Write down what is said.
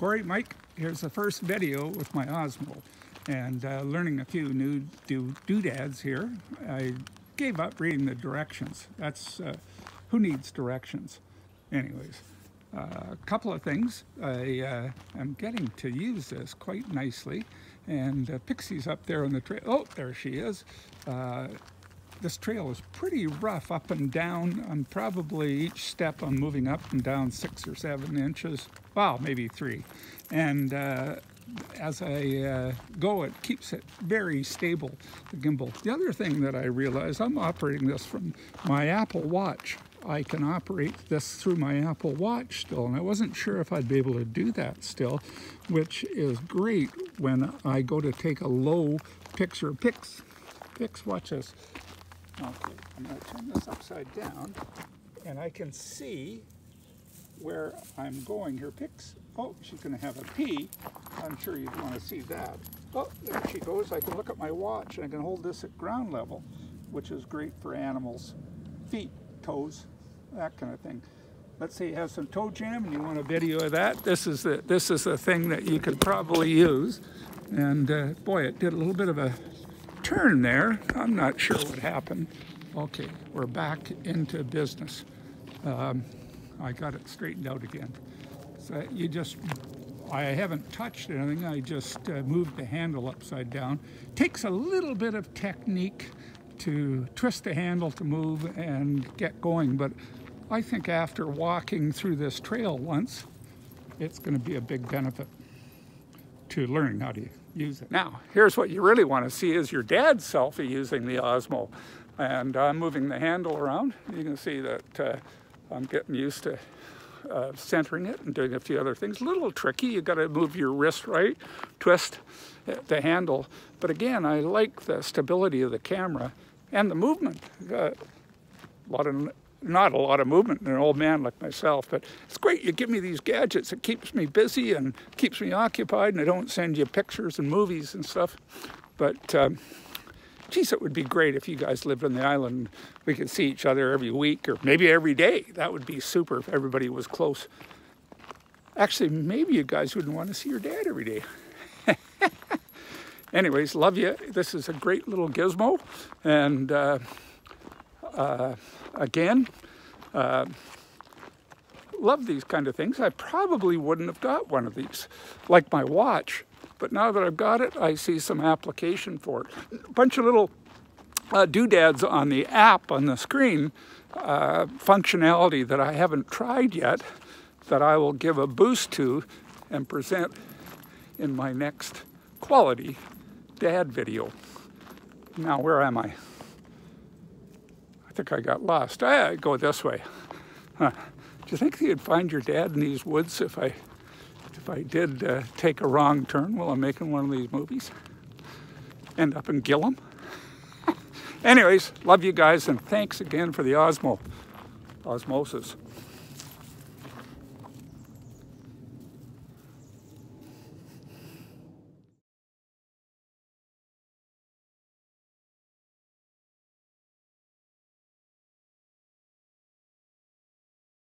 Corey, Mike, here's the first video with my Osmo and uh, learning a few new do doodads here. I gave up reading the directions. That's, uh, who needs directions? Anyways, uh, a couple of things. I uh, am getting to use this quite nicely and uh, Pixie's up there on the trail. Oh, there she is. This trail is pretty rough up and down. I'm probably each step I'm moving up and down six or seven inches. Wow, maybe three. And uh, as I uh, go, it keeps it very stable, the gimbal. The other thing that I realize, I'm operating this from my Apple Watch. I can operate this through my Apple Watch still, and I wasn't sure if I'd be able to do that still, which is great when I go to take a low picture. Pix, Pix, watch this. Okay, I'm going to turn this upside down and I can see where I'm going here. Pix, oh, she's going to have a pee. I'm sure you'd want to see that. Oh, there she goes. I can look at my watch and I can hold this at ground level, which is great for animals. Feet, toes, that kind of thing. Let's say you have some toe jam and you want a video of that. This is the, this is the thing that you could probably use. And uh, boy, it did a little bit of a turn there. I'm not sure what happened. Okay, we're back into business. Um, I got it straightened out again. So you just, I haven't touched anything. I just uh, moved the handle upside down. Takes a little bit of technique to twist the handle to move and get going, but I think after walking through this trail once, it's going to be a big benefit to learning how to use it. Now, here's what you really want to see is your dad's selfie using the Osmo. And I'm moving the handle around. You can see that uh, I'm getting used to uh, centering it and doing a few other things. A little tricky, you got to move your wrist right, twist the handle. But again, I like the stability of the camera and the movement. Uh, a lot of not a lot of movement in an old man like myself, but it's great. You give me these gadgets. It keeps me busy and keeps me occupied, and I don't send you pictures and movies and stuff. But, um, geez, it would be great if you guys lived on the island. We could see each other every week or maybe every day. That would be super if everybody was close. Actually, maybe you guys wouldn't want to see your dad every day. Anyways, love you. This is a great little gizmo. And, uh, uh, again, uh, love these kind of things. I probably wouldn't have got one of these, like my watch. But now that I've got it, I see some application for it. A bunch of little uh, doodads on the app on the screen, uh, functionality that I haven't tried yet, that I will give a boost to and present in my next quality dad video. Now, where am I? I think I got lost. I'd go this way. Huh. Do you think you'd find your dad in these woods if I if I did uh, take a wrong turn while I'm making one of these movies? End up in Gillam? Anyways, love you guys and thanks again for the osmo osmosis.